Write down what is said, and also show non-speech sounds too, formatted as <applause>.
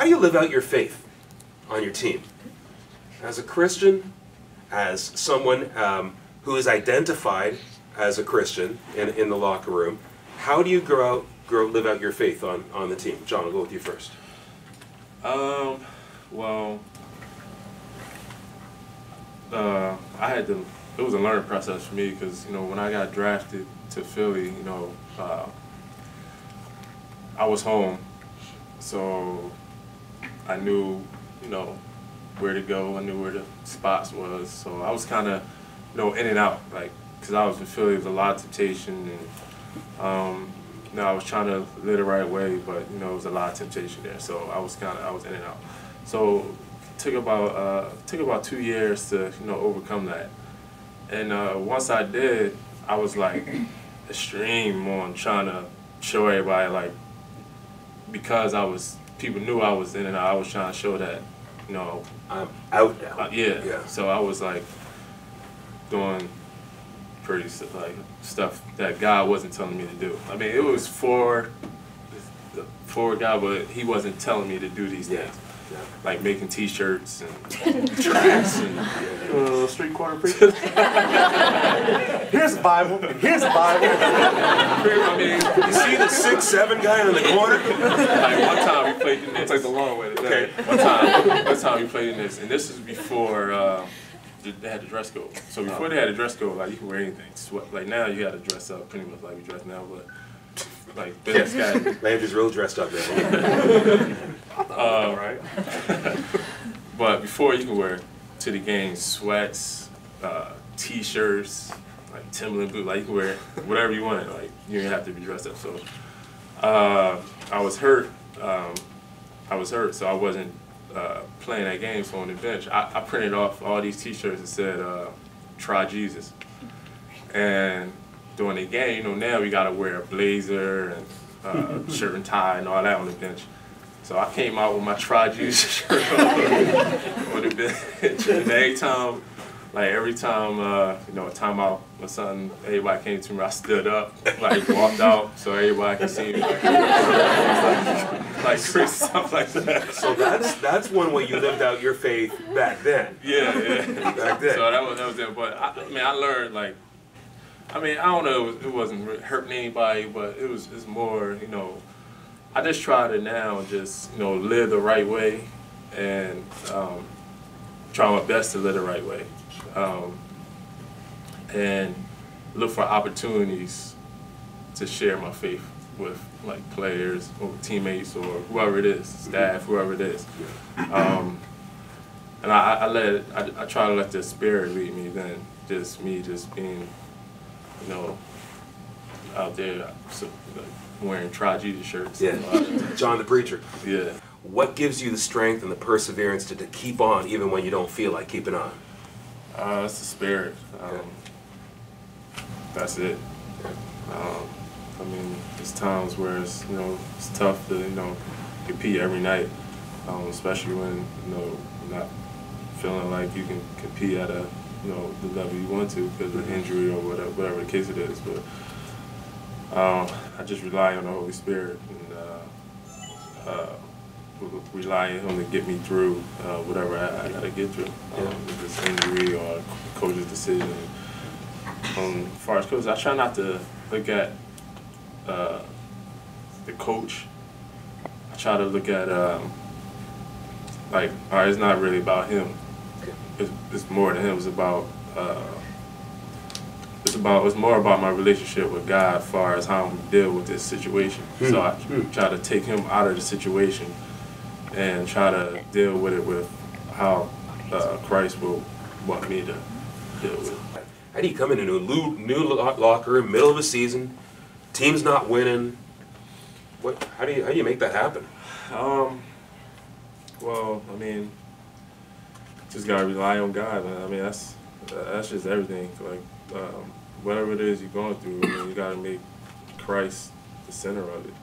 how do you live out your faith on your team? As a Christian, as someone um, who is identified as a Christian in, in the locker room, how do you grow out, grow, live out your faith on, on the team? John, I'll go with you first. Um, well, uh, I had to. It was a learning process for me because you know when I got drafted to Philly, you know, uh, I was home, so I knew, you know, where to go. I knew where the spots was. So I was kind of, you know, in and out, like, because I was in Philly, was a lot of temptation, and um, you know, I was trying to live the right way, but you know, it was a lot of temptation there. So I was kind of, I was in and out. So took about uh, took about two years to you know overcome that. And uh, once I did, I was like extreme on trying to show everybody like because I was people knew I was in and. I was trying to show that you know I'm out now. uh, yeah. Yeah. So I was like doing pretty like stuff that God wasn't telling me to do. I mean, it was for for God, but He wasn't telling me to do these Yeah. things. Yeah. Like making T-shirts and <laughs> tracks and Uh, street corner preacher. here's the Bible. Here's the Bible. I mean, You see the six seven guy in the corner? like one time we played in this. like the long way today. Okay. One time, one time we played in this, and this is before uh, they had the dress code. So before they had a dress code, like you can wear anything. Sweat. Like now you got to dress up, pretty much like we dress now, but like Billy's got. Landry's real dressed up now. <laughs> Uh, right. <laughs> But before you can wear to the game sweats, uh, t-shirts, like Timberland boots, like you can wear whatever you want. Like you don't have to be dressed up. So uh, I was hurt. Um, I was hurt, so I wasn't uh, playing that game. So on the bench, I, I printed off all these t-shirts that said uh, "Try Jesus," and during the game, you know, now we gotta wear a blazer and uh, shirt and tie and all that on the bench. So I came out with my Try Jesus shirt on, the bench. And every time, like every time, uh, you know, a timeout or something, everybody came to me, I stood up, like walked out so everybody can see me. <laughs> Like, like crazy stuff like that. So that's that's one way you lived out your faith back then. Yeah, yeah. Back then. So that was that was it. But I, I mean, I learned like, I mean, I don't know, it, was, it wasn't hurting anybody, but it was it's more, you know, I just try to now just you know live the right way, and um, try my best to live the right way, um, and look for opportunities to share my faith with like players or teammates or whoever it is, staff, whoever it is. Um, and I, I let I, I try to let the spirit lead me than just me just being, you know, out there wearing Try Jesus shirts. Yeah. <laughs> John the preacher. yeah. What gives you the strength and the perseverance to, to keep on even when you don't feel like keeping on? Uh, it's the spirit. Um, Okay. That's it. Um, I mean, there's times where it's you know it's tough to you know compete every night, um, especially when you know you're not feeling like you can compete at a you know the level you want to because of injury or whatever whatever the case it is. But um, I just rely on the Holy Spirit and uh, uh, rely on Him to get me through uh, whatever I, I gotta get through. Um, if it's injury or coach's decision. Um, as far as coaches, I try not to look at uh, the coach. I try to look at um, like, all right, it's not really about him. It's, it's more than him. It's about uh, about it's more about my relationship with God as far as how I'm deal with this situation. So I try to take him out of the situation and try to deal with it with how uh, Christ will want me to deal with it. How do you come into a new, new lo- locker middle of a season, team's not winning? What? How do you how do you make that happen? Um. Well, I mean, just gotta rely on God, man. I mean, that's that's just everything. Like, um, whatever it is you're going through, you gotta make Christ the center of it.